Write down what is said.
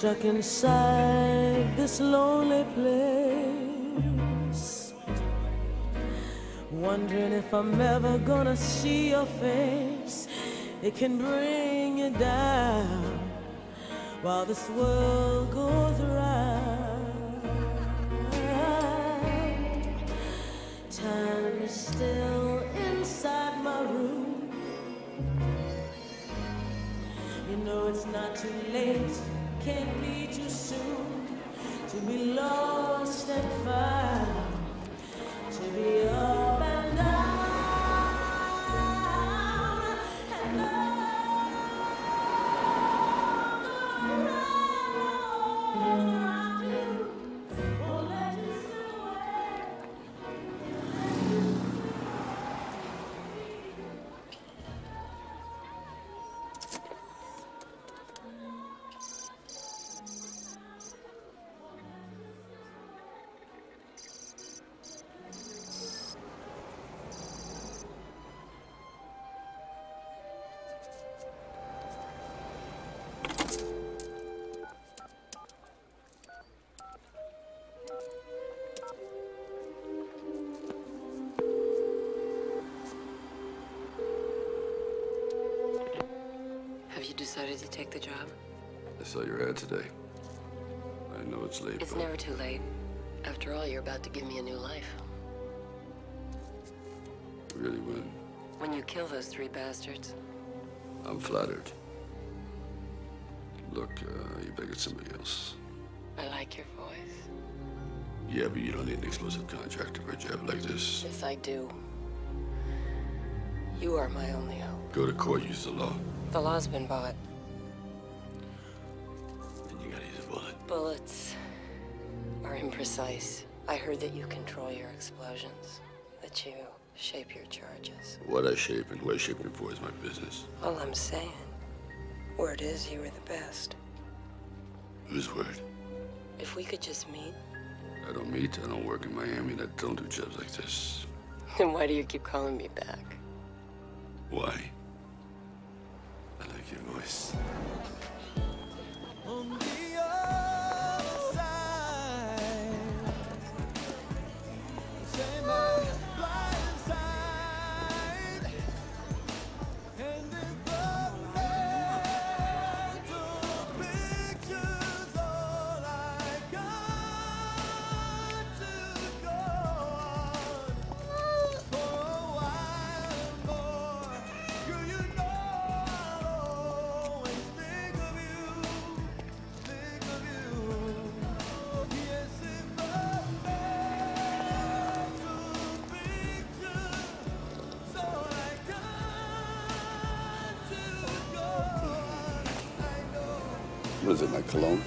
stuck inside this lonely place. Wondering if I'm ever gonna see your face. It can bring you down while this world goes round. Time is still inside my room. You know it's not too late, can't be too soon to be lost and found, to be up decided to take the job? I saw your ad today. I know it's late, It's but never too late. After all, you're about to give me a new life. really, when When you kill those three bastards, I'm flattered. Look, uh, you better get somebody else. I like your voice. Yeah, but you don't need an exclusive contractor for a job like this. Yes, I do. You are my only hope. Go to court, use the law, The law's been bought. and you gotta use a bullet. Bullets are imprecise. I heard that you control your explosions, that you shape your charges. What I shape and who I shape them for is my business. All I'm saying, word is you were the best. Whose word? If we could just meet, I don't meet, I don't work in Miami, and I don't do jobs like this. then why do you keep calling me back? Why? I like your voice. What is it, my cologne?